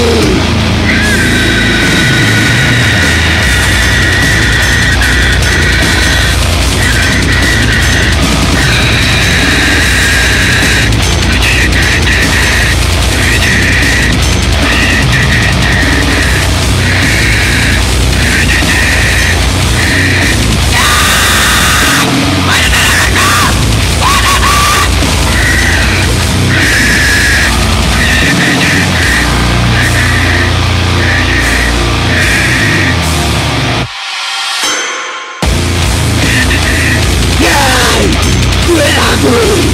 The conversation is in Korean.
you 왜 나도